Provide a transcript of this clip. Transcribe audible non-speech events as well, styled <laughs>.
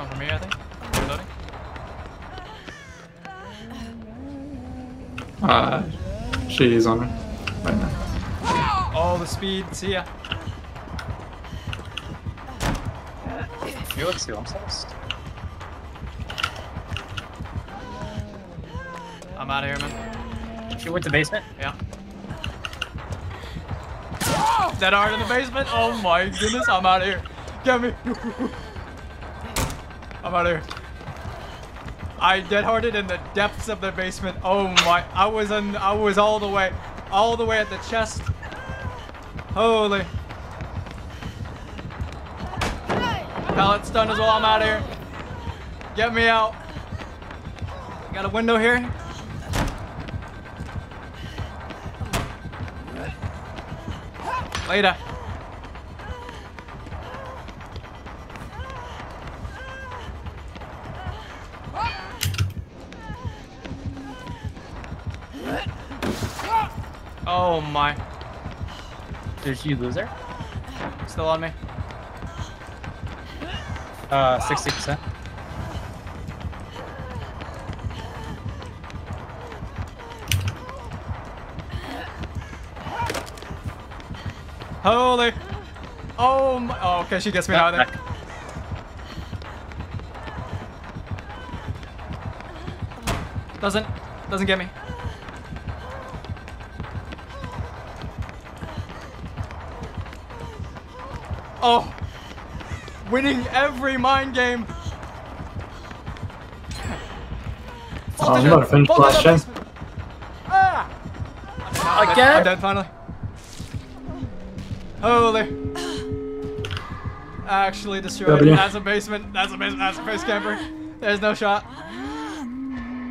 coming from me, I think. Reloading. Uh, she's on her right now. All the speed. See ya. Felix heal themselves. I'm out of here, man. She went to basement. Yeah. Dead hard in the basement. Oh my goodness, I'm out of here. Get me. <laughs> I'm out of here. I dead harded in the depths of the basement. Oh my! I was in. I was all the way, all the way at the chest. Holy. Pallet stun as well. I'm out of here. Get me out. Got a window here. Later. Oh my. Did you lose her? Still on me. Uh, 60%. Holy. Oh my. Oh, okay, she gets me out of there. Doesn't. Doesn't get me. Oh. Winning every mind game. Oh, I'm not to finish Fall last the gen. basement. Ah! I'm dead- Again? I'm dead finally. Holy. Actually destroyed. W. That's a basement. That's a basement. That's a base camper. There's no shot.